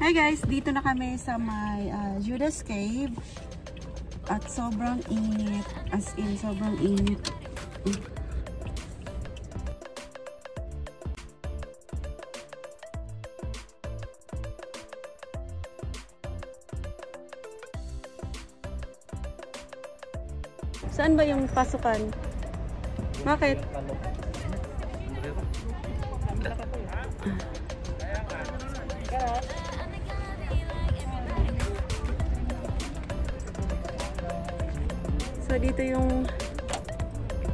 Hi guys, dito na kami sa may uh, Judas Cave at sobrang init, as in sobrang init. Saan ba yung pasukan? Bakit? Dito yung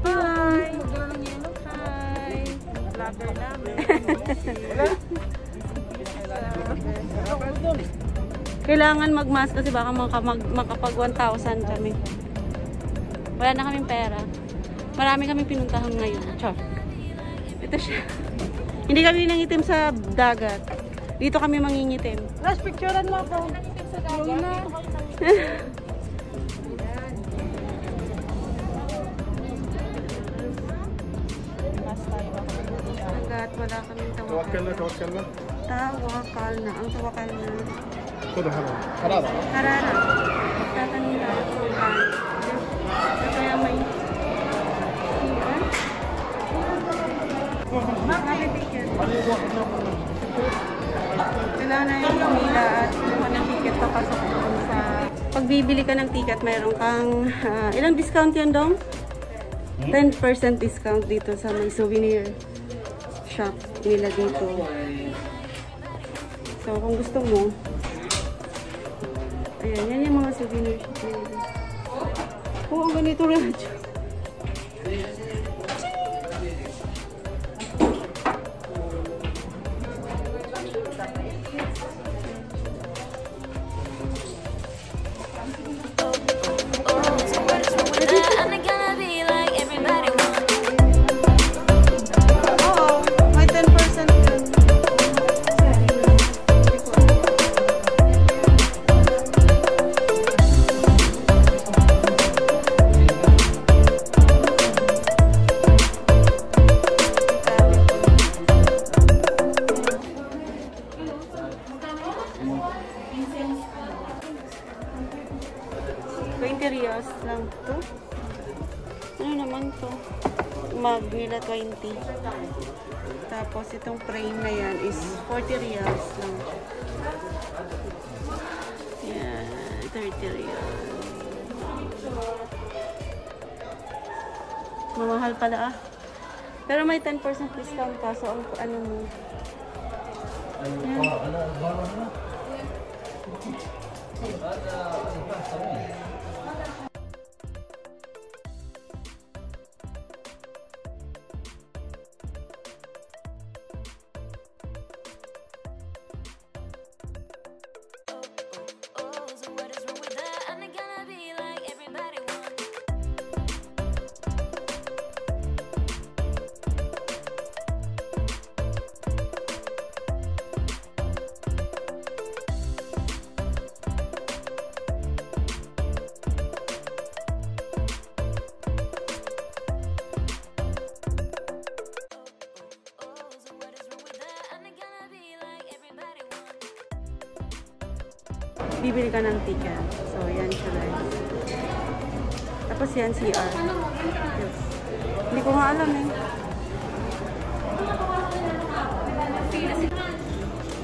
Hi! Hi! Vlogger namin. Kailangan mag-mask kasi baka mag, makapag 1,000 kami. Wala na kaming pera. Marami kaming pinuntahan ngayon. Char. Ito siya. Hindi kami nangitim sa dagat. Dito kami mangingitim. Last picturean mo ako. Yung na. Dagat, kaming tawakal. توكلنا توكلنا Tawakal na. Ang tawakal na. خذها هذا حرارة Harara. Tatanila. Tawakal. So, kaya may... Yan. May ticket. Kailangan na yung pumila at kumuha ng ticket papasok doon sa... Pag bibili ka ng ticket, mayroon kang... ah, ilang discount yan, Dong? 10% discount dito sa may souvenir shop nila dito. So, kung gusto mo, ayan, yan yung mga souvenir shop nila. Oo, ganito rin. 20 riyas lang to. Ano naman to? Mag 20. Tapos itong frame na yan is 40 riyas lang. Yan, 30 riyas. Mamahal pala ah. Pero may 10% discount ka. So, ang ano mo. Ano, ano, ano, ano, ano, bibili ka ng ticket. So, yan siya guys. Tapos yan, CR. Yes. Hindi ko nga alam eh.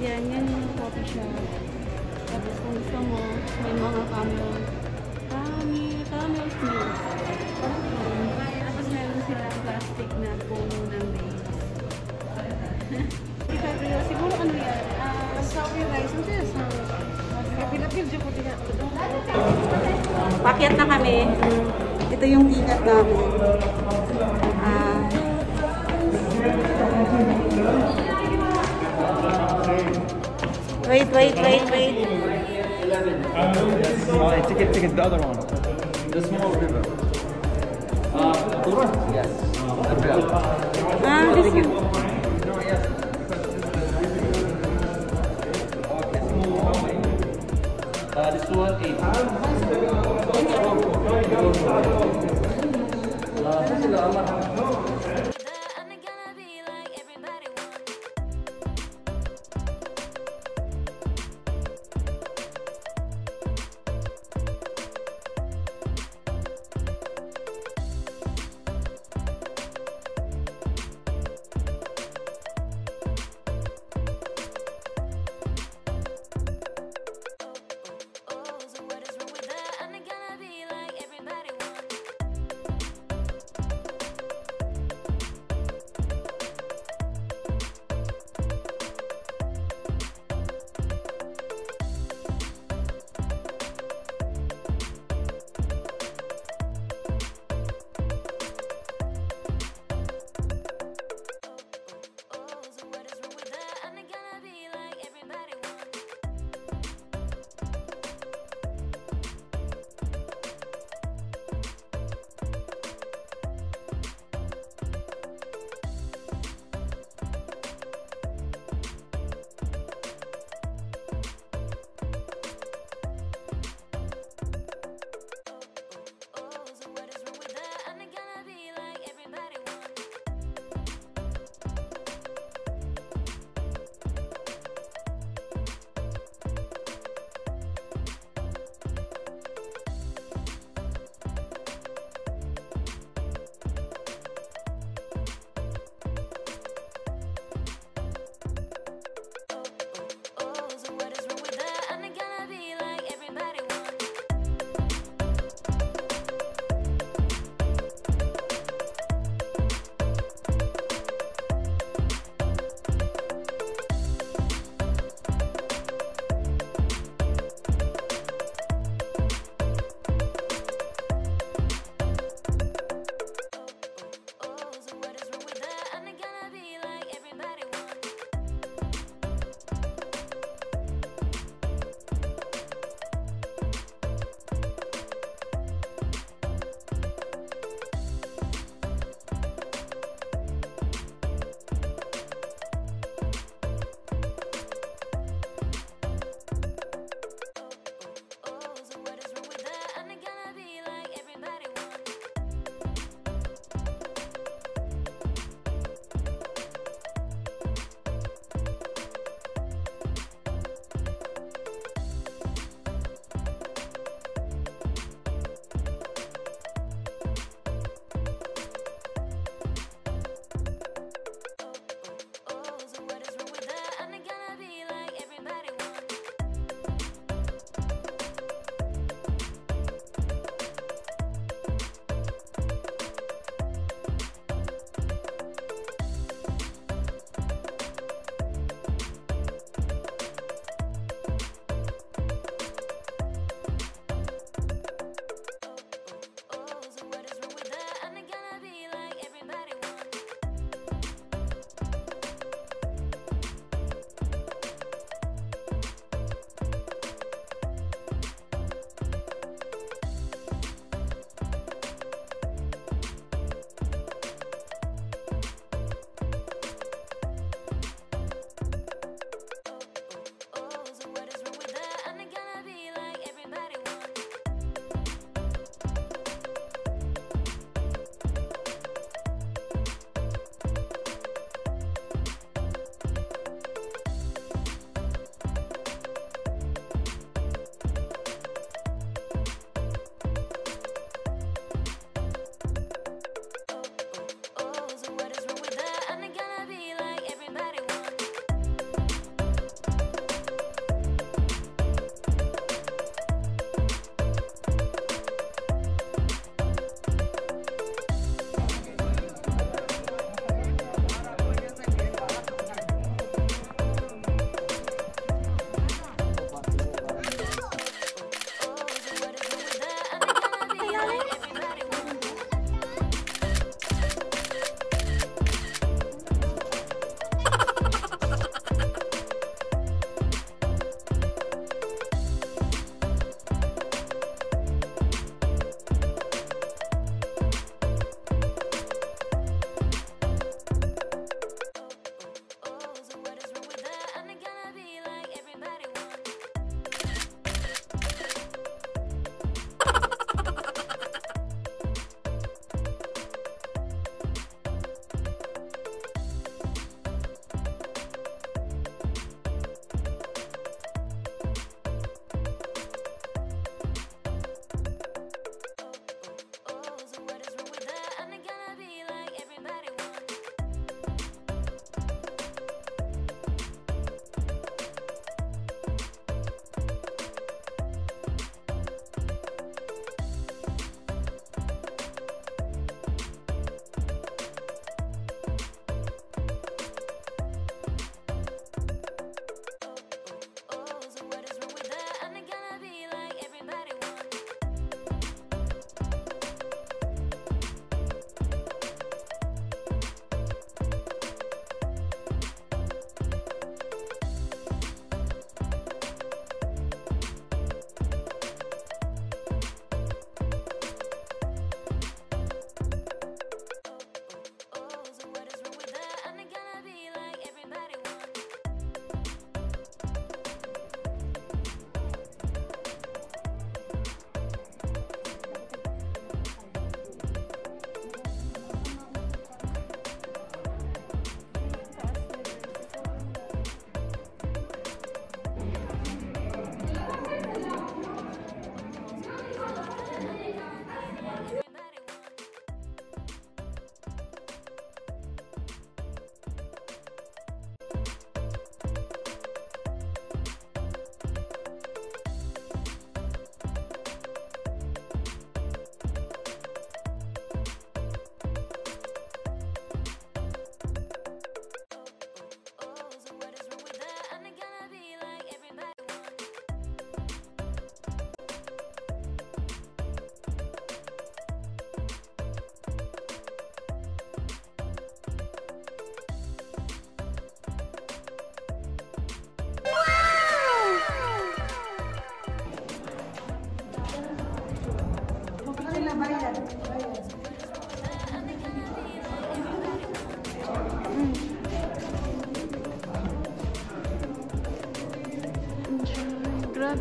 Yan, yan yung coffee shop. Tapos kung gusto mo, may mga camel. Camel, camel milk. Tapos meron silang plastic na puno ng maize. Siguro ano yan? Ah, Sabi rice, ano dyan ko diya. Pakyat na kami. Ito yung ticket namin. Ah. wait, wait, wait, wait. Oh, ticket, ticket, the other one. The small river. Uh, yes. Ah, this one. 我的爱如果你能够感受我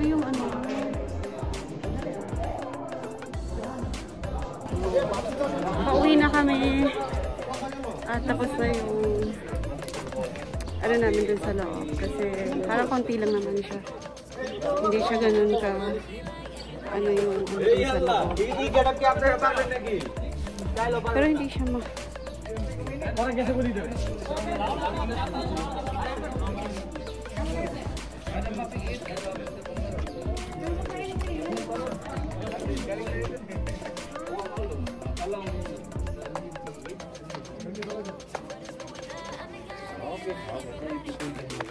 yung ano. Pauwi na kami. At tapos na yung ano namin dun sa loob. Kasi parang konti lang naman siya. Hindi siya ganun ka ano yung ano dun sa loob. Pero hindi siya ma... Dito Abi, abi.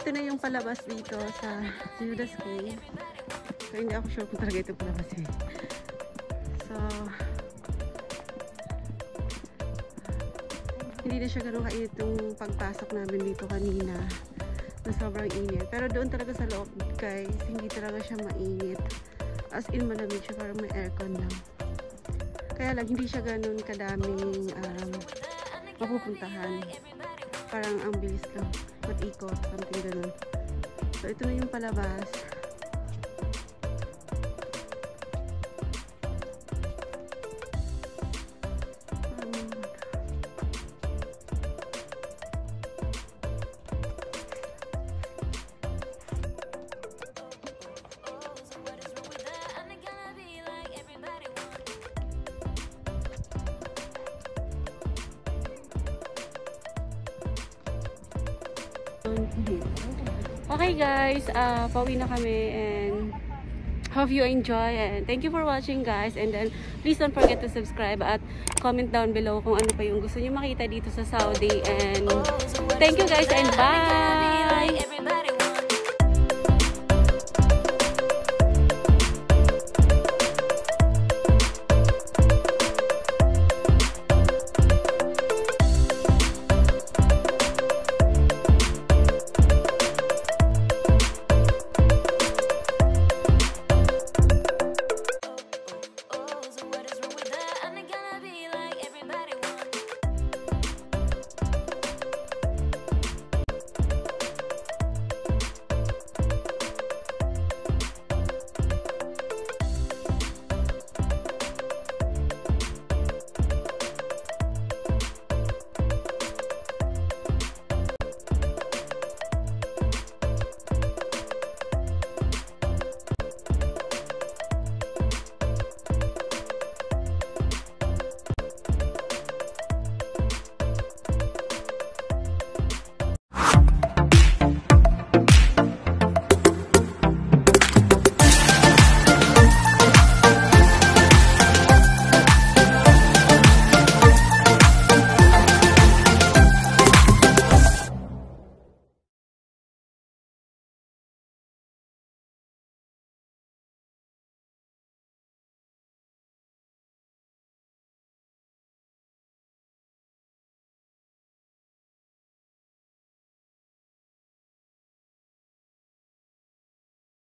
Ito na yung palabas dito sa Judas Cave. So, hindi ako sure kung talaga ito palabas eh. So, hindi na siya ganun kainit pagpasok namin dito kanina na sobrang init. Pero doon talaga sa loob guys, hindi talaga siya mainit. As in malamig siya, parang may aircon lang. Kaya lang, hindi siya ganun kadaming um, mapupuntahan. Parang ang bilis lang. So, ito na yung palabas. Guys, uh, pauwi na kami and hope you enjoy and thank you for watching guys. And then please don't forget to subscribe at comment down below kung ano pa yung gusto niyo makita dito sa Saudi. And thank you guys and bye!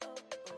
Oh, oh.